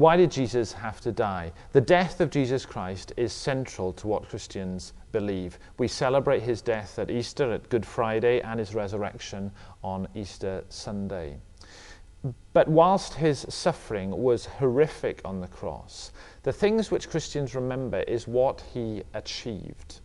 why did Jesus have to die? The death of Jesus Christ is central to what Christians believe. We celebrate his death at Easter, at Good Friday, and his resurrection on Easter Sunday. But whilst his suffering was horrific on the cross, the things which Christians remember is what he achieved.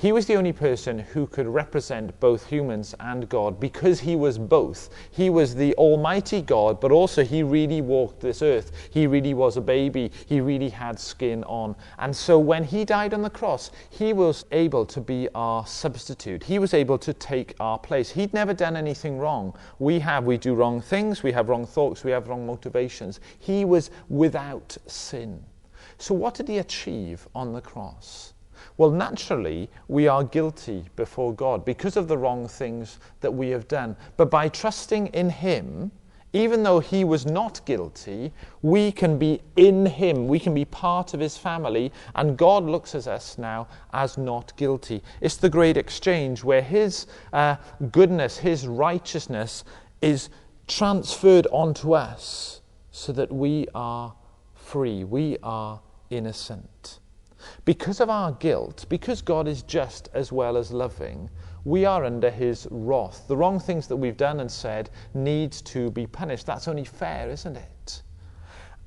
He was the only person who could represent both humans and God because he was both. He was the Almighty God, but also he really walked this earth. He really was a baby. He really had skin on. And so when he died on the cross, he was able to be our substitute. He was able to take our place. He'd never done anything wrong. We have, we do wrong things, we have wrong thoughts, we have wrong motivations. He was without sin. So what did he achieve on the cross? Well, naturally, we are guilty before God because of the wrong things that we have done. But by trusting in Him, even though He was not guilty, we can be in Him. We can be part of His family, and God looks at us now as not guilty. It's the great exchange where His uh, goodness, His righteousness is transferred onto us so that we are free, we are innocent. Because of our guilt, because God is just as well as loving, we are under his wrath. The wrong things that we've done and said need to be punished. That's only fair, isn't it?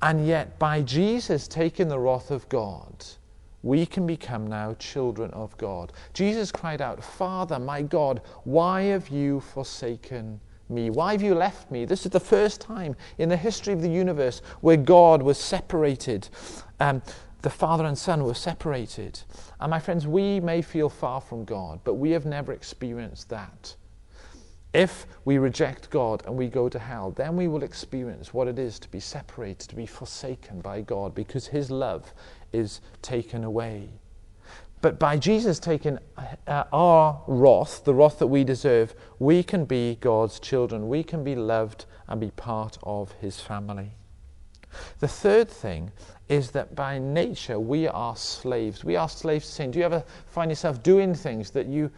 And yet, by Jesus taking the wrath of God, we can become now children of God. Jesus cried out, Father, my God, why have you forsaken me? Why have you left me? This is the first time in the history of the universe where God was separated. Um, the father and son were separated. And my friends, we may feel far from God, but we have never experienced that. If we reject God and we go to hell, then we will experience what it is to be separated, to be forsaken by God, because His love is taken away. But by Jesus taking uh, our wrath, the wrath that we deserve, we can be God's children. We can be loved and be part of His family. The third thing is that by nature we are slaves. We are slaves to sin. Do you ever find yourself doing things that you,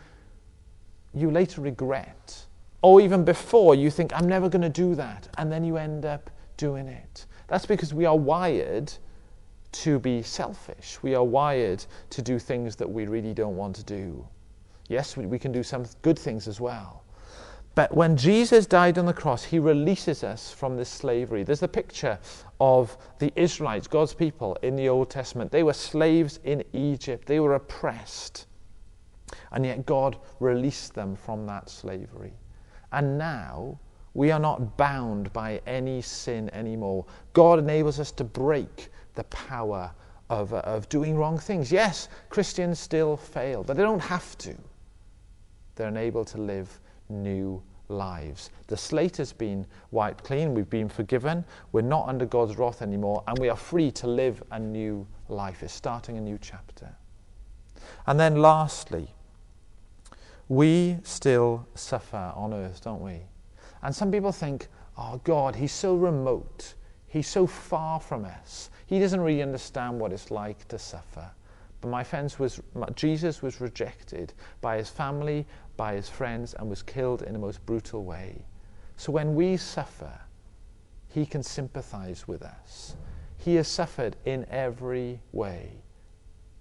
you later regret? Or even before you think, I'm never going to do that, and then you end up doing it. That's because we are wired to be selfish. We are wired to do things that we really don't want to do. Yes, we, we can do some good things as well. But when Jesus died on the cross, he releases us from this slavery. There's the picture of the Israelites, God's people in the Old Testament. They were slaves in Egypt, they were oppressed. And yet God released them from that slavery. And now we are not bound by any sin anymore. God enables us to break the power of, uh, of doing wrong things. Yes, Christians still fail, but they don't have to. They're enabled to live new lives. The slate has been wiped clean, we've been forgiven, we're not under God's wrath anymore, and we are free to live a new life. It's starting a new chapter. And then lastly, we still suffer on earth, don't we? And some people think, oh, God, He's so remote. He's so far from us. He doesn't really understand what it's like to suffer. But my friends, was, Jesus was rejected by his family, by his friends, and was killed in the most brutal way. So when we suffer, he can sympathize with us. He has suffered in every way.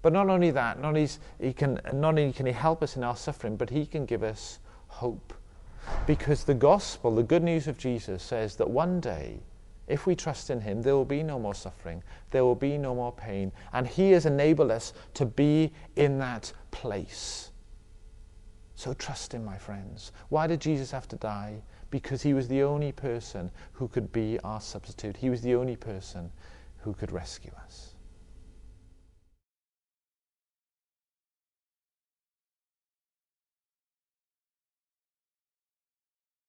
But not only that, not only, he can, not only can he help us in our suffering, but he can give us hope. Because the gospel, the good news of Jesus, says that one day if we trust in Him, there will be no more suffering, there will be no more pain, and He has enabled us to be in that place. So trust Him, my friends. Why did Jesus have to die? Because He was the only person who could be our substitute, He was the only person who could rescue us.